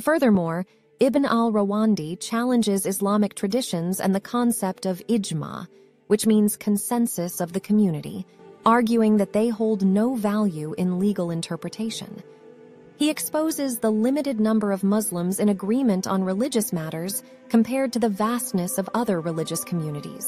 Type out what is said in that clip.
Furthermore, Ibn al-Rawandi challenges Islamic traditions and the concept of ijma, which means consensus of the community, arguing that they hold no value in legal interpretation. He exposes the limited number of Muslims in agreement on religious matters compared to the vastness of other religious communities.